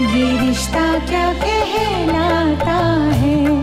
ये रिश्ता क्या कहलाता है?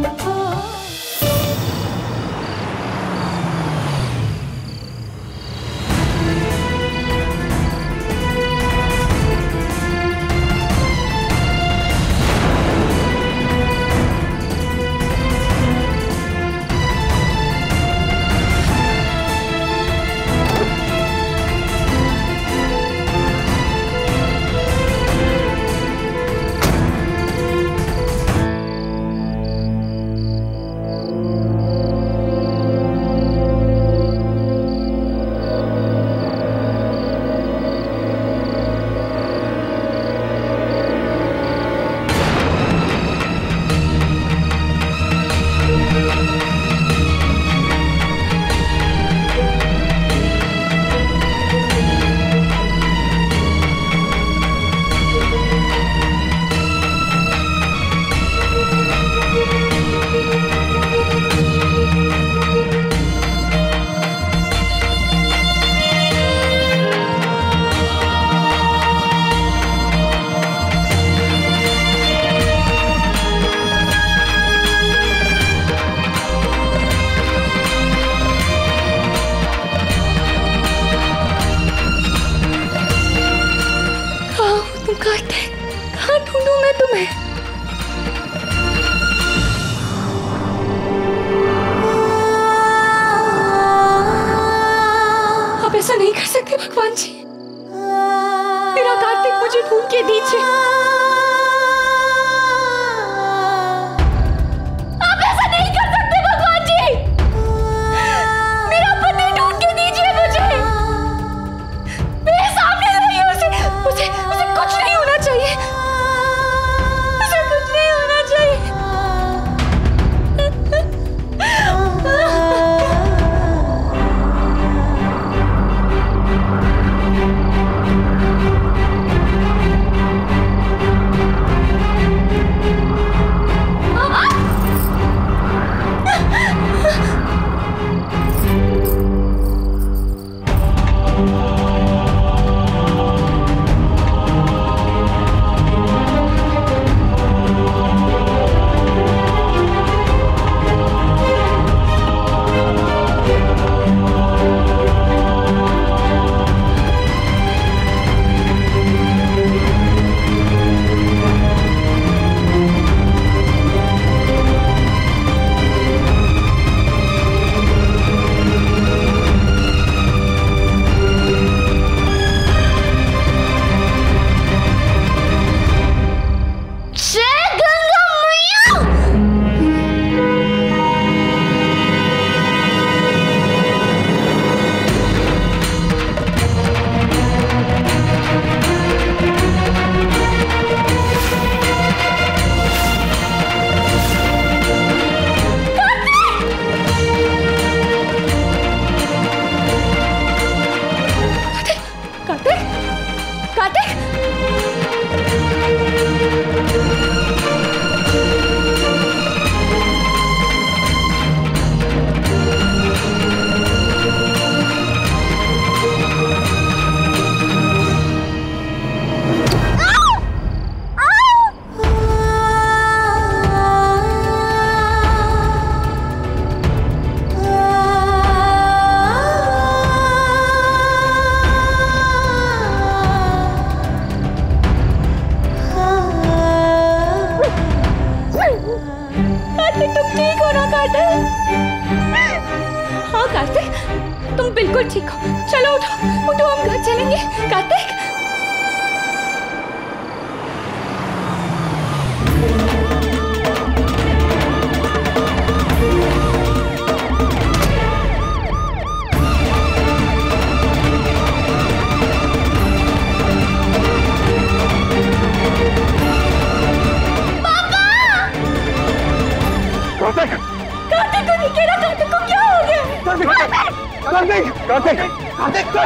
तुम कार्तिक कहाँ ढूंढूं मैं तुम्हें? आप ऐसा नहीं कर सकते, भगवान जी। मेरा कार्तिक मुझे ढूंढ के दीजिए। हाँ कार्तिक तुम बिल्कुल ठीक हो। चलो उठो उठो हम घर चलेंगे। कार्तिक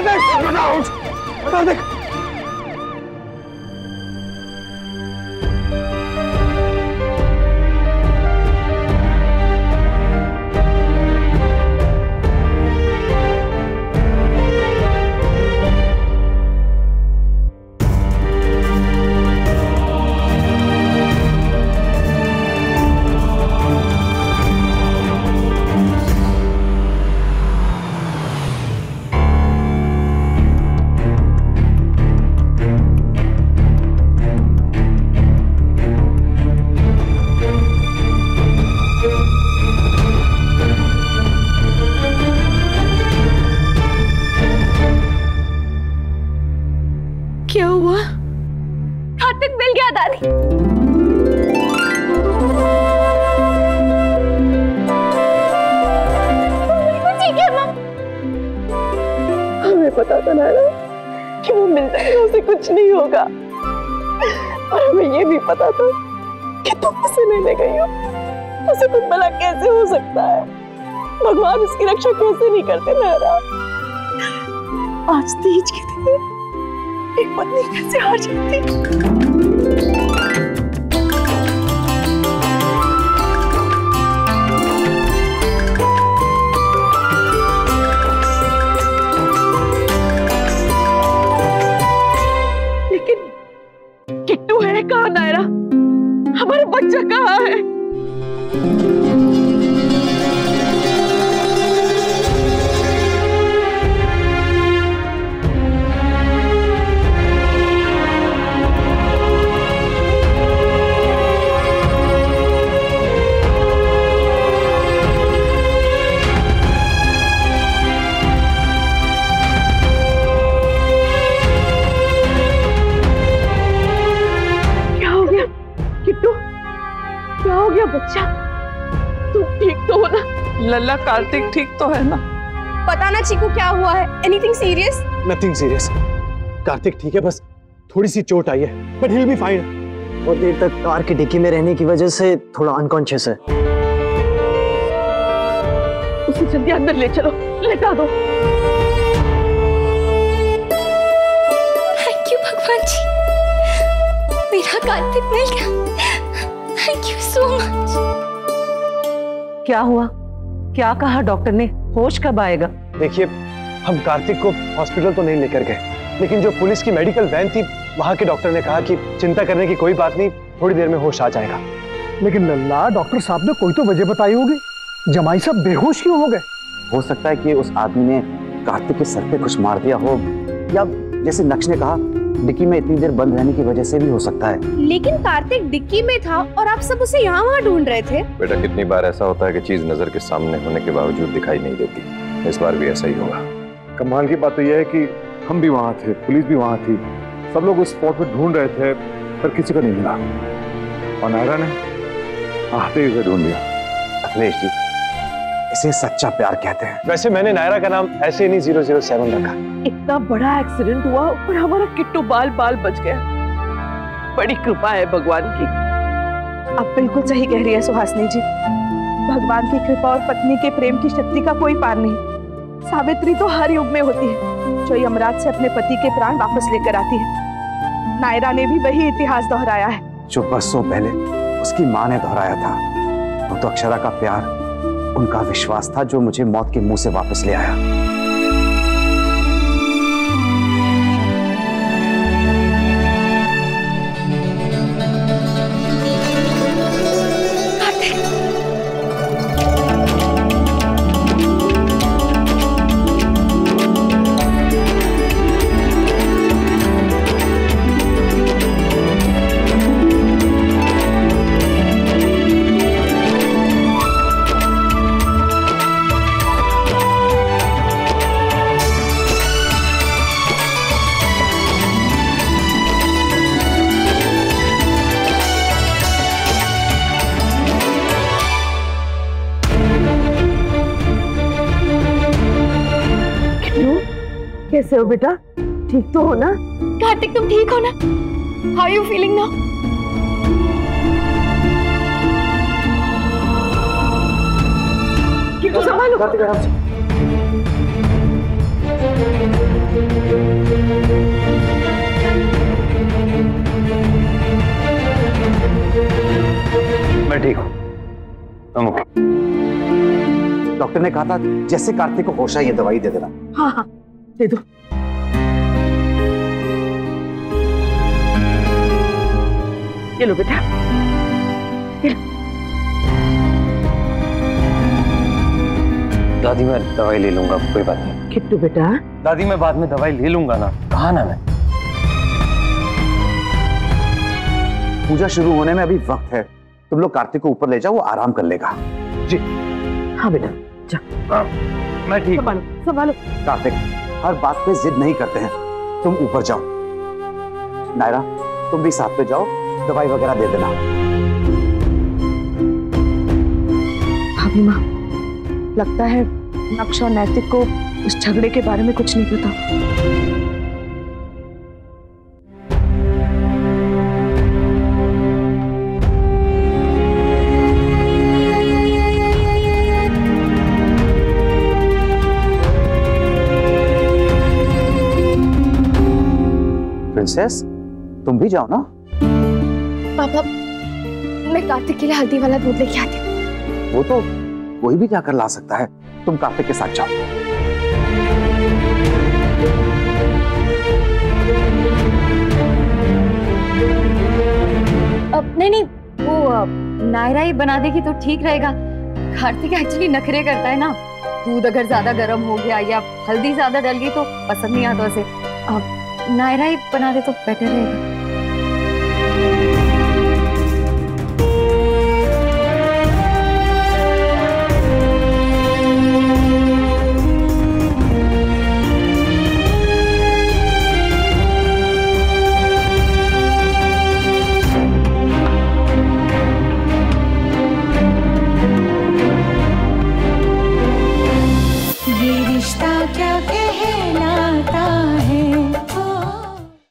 कार्तिक कार्तिक पता था ना कि वो मिल जाएगा उसे कुछ नहीं होगा। और हमें ये भी पता था कि तुम उसे लेने गई हो। उसे कुछ भला कैसे हो सकता है? भगवान उसकी रक्षा कैसे नहीं करते नारा आज तीज के दिन एक पत्नी कैसे हार जाती? क्या हो गया? बच्चा? लल्ला कार्तिक ठीक तो है ना? पता ना चीकू क्या हुआ है? Anything serious nothing serious Kartik ठीक है बस थोड़ी सी चोट आई है बट ही बी फाइन बहुत देर तक कार की डिक्की में रहने की वजह से थोड़ा अनकॉन्शियस है। उसे जल्दी अंदर ले चलो लेटा दो। थैंक यू भगवान जी। मेरा कार्तिक मिल गया। थैंक यू सो मच क्या हुआ? क्या कहा डॉक्टर ने? होश कब आएगा? देखिए हम कार्तिक को हॉस्पिटल तो नहीं लेकर गए लेकिन जो पुलिस की मेडिकल वैन थी वहाँ के डॉक्टर ने कहा कि चिंता करने की कोई बात नहीं थोड़ी देर में होश आ जाएगा। लेकिन लल्ला डॉक्टर साहब ने कोई तो वजह बताई होगी। जमाई साहब बेहोश क्यों हो गए? हो सकता है कि उस आदमी ने कार्तिक के सर पे कुछ मार दिया हो या जैसे नक्श ने कहा डिक्की में इतनी देर बंद रहने की वजह से भी हो सकता है। लेकिन कार्तिक डिक्की में था और आप सब उसे यहाँ वहाँ ढूंढ रहे थे। बेटा कितनी बार ऐसा होता है कि चीज़ नज़र के सामने होने के बावजूद दिखाई नहीं देती। इस बार भी ऐसा ही होगा। कमाल की बात तो यह है कि हम भी वहाँ थे पुलिस भी वहाँ थी। सब लोग उस स्पॉट पे ढूंढ रहे थे पर किसी को नहीं मिला। और नायरा ने आते ही उसे ढूंढ लिया। अखिलेश जी इसे सच्चा प्यार कहते हैं। वैसे मैंने नायरा का नाम ऐसे नहीं ज़ीरो ज़ीरो सेवन रखा। इतना बड़ा एक्सीडेंट हुआ और हमारा किट्टू बाल बाल बच गया। बड़ी कृपा है भगवान की। आप बिल्कुल सही कह रही है सुहासनी जी। भगवान की कृपा और पत्नी के प्रेम की शक्ति का कोई पार नहीं। सावित्री तो हर युग में होती है जो यमराज से अपने पति के प्राण वापस लेकर आती है। नायरा ने भी वही इतिहास दोहराया है। जो बरसों पहले उसकी माँ ने दोहराया था वो तो अक्षरा का प्यार उनका विश्वास था जो मुझे मौत के मुँह से वापस ले आया। कैसे हो बेटा? ठीक तो हो ना? कार्तिक तुम ठीक हो ना? हाउ यू फीलिंग नाउ संभालो? मैं ठीक हूँ. डॉक्टर ने कहा था जैसे कार्तिक को होश है ये दवाई दे देना। हाँ हाँ। दे दो ये लो बेटा दादी मैं दवाई ले लूँगा कोई बात नहीं। किट्टू बेटा। दादी मैं बाद में दवाई ले लूँगा ना। कहा ना मैं? पूजा शुरू होने में अभी वक्त है। तुम लोग कार्तिक को ऊपर ले जाओ वो आराम कर लेगा। जी। हाँ बेटा जा। हाँ, मैं ठीक संभालो संभालो। कार्तिक। हर बात पे जिद नहीं करते हैं। तुम ऊपर जाओ। नायरा, तुम भी साथ में जाओ। दवाई वगैरह दे देना। भाभी माँ, लगता है नक्श और नैतिक को उस झगड़े के बारे में कुछ नहीं पता। प्रिंसेस तुम भी जाओ ना। पापा मैं कार्तिक के लिए हल्दी वाला दूध लेके आती हूँ। वो तो कोई भी जाकर ला सकता है। तुम कार्तिक के साथ जाओ। अब नहीं नहीं वो नायरा ही बना देगी तो ठीक रहेगा। कार्तिक एक्चुअली नखरे करता है ना। दूध अगर ज़्यादा गर्म हो गया या हल्दी ज़्यादा डल गई तो पसंद नहीं आता उसे। नायरा ही बना दे तो बेटर रहेगा।